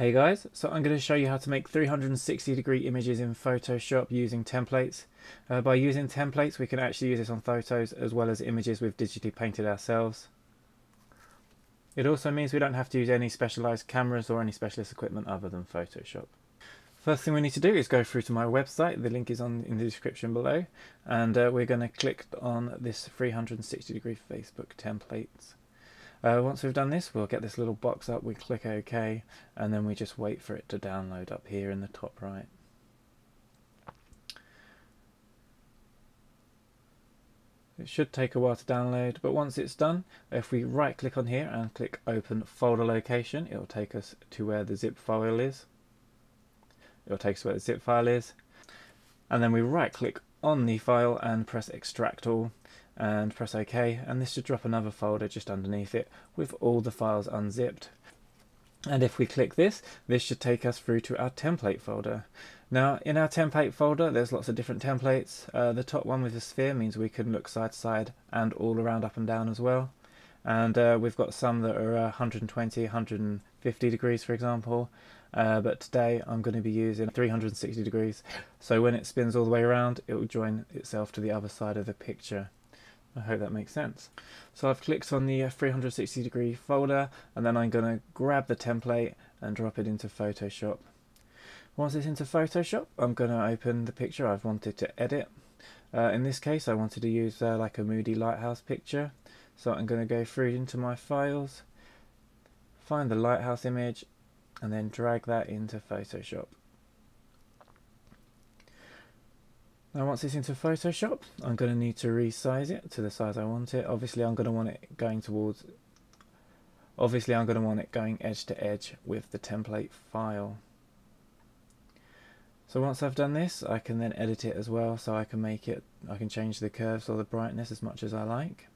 Hey guys, so I'm going to show you how to make 360 degree images in Photoshop using templates. Uh, by using templates we can actually use this on photos as well as images we've digitally painted ourselves. It also means we don't have to use any specialised cameras or any specialist equipment other than Photoshop. First thing we need to do is go through to my website, the link is on in the description below, and uh, we're going to click on this 360 degree Facebook templates. Uh, once we've done this, we'll get this little box up, we click OK, and then we just wait for it to download up here in the top right. It should take a while to download, but once it's done, if we right click on here and click open folder location, it'll take us to where the zip file is. It'll take us where the zip file is. And then we right click on the file and press extract all and press OK and this should drop another folder just underneath it with all the files unzipped. And if we click this, this should take us through to our template folder. Now in our template folder there's lots of different templates. Uh, the top one with the sphere means we can look side to side and all around up and down as well. And uh, we've got some that are 120, 150 degrees for example. Uh, but today I'm going to be using 360 degrees so when it spins all the way around it will join itself to the other side of the picture. I hope that makes sense. So I've clicked on the uh, 360 degree folder and then I'm going to grab the template and drop it into Photoshop. Once it's into Photoshop I'm going to open the picture I've wanted to edit. Uh, in this case I wanted to use uh, like a moody lighthouse picture so I'm going to go through into my files, find the lighthouse image and then drag that into Photoshop. Now once it's into Photoshop, I'm going to need to resize it to the size I want it. Obviously I'm going to want it going towards, obviously I'm going to want it going edge to edge with the template file. So once I've done this, I can then edit it as well, so I can make it, I can change the curves or the brightness as much as I like.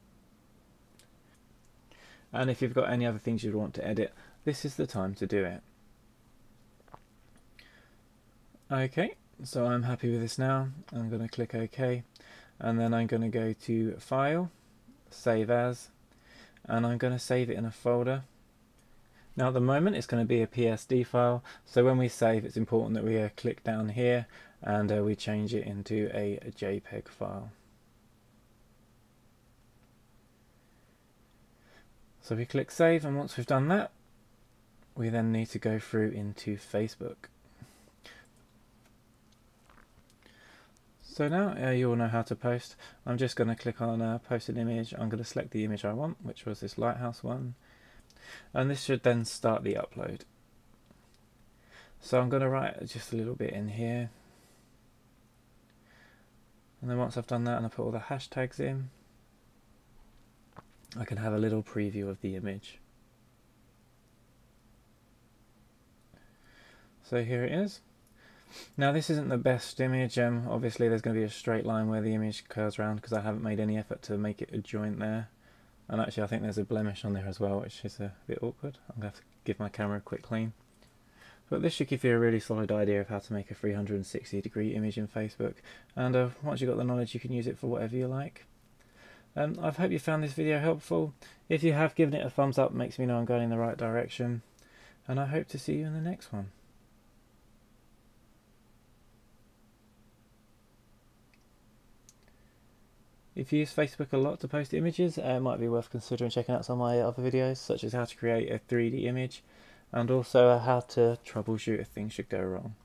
And if you've got any other things you'd want to edit, this is the time to do it. Okay, so I'm happy with this now. I'm going to click OK and then I'm going to go to File, Save As, and I'm going to save it in a folder. Now at the moment it's going to be a PSD file, so when we save it's important that we uh, click down here and uh, we change it into a, a JPEG file. So we click save and once we've done that we then need to go through into Facebook. So now uh, you all know how to post. I'm just going to click on uh, post an image. I'm going to select the image I want, which was this lighthouse one. And this should then start the upload. So I'm going to write just a little bit in here. And then once I've done that and I put all the hashtags in, I can have a little preview of the image. So here it is. Now this isn't the best image, um, obviously there's going to be a straight line where the image curves around because I haven't made any effort to make it a joint there. And actually I think there's a blemish on there as well which is a bit awkward. I'm going to have to give my camera a quick clean. But this should give you a really solid idea of how to make a 360 degree image in Facebook and uh, once you've got the knowledge you can use it for whatever you like. Um, I hope you found this video helpful. If you have, given it a thumbs up makes me know I'm going in the right direction. And I hope to see you in the next one. If you use Facebook a lot to post images, uh, it might be worth considering checking out some of my other videos, such as how to create a 3D image, and also how to troubleshoot if things should go wrong.